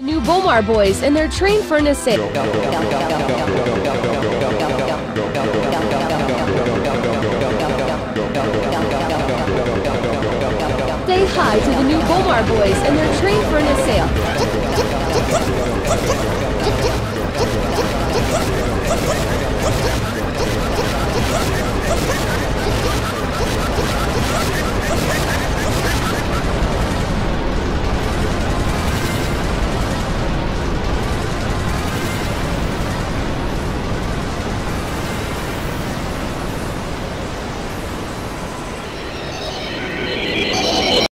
The new Bomar boys, and their train furnace for an assault. Say hi to the new Bomar boys, and their train furnace for an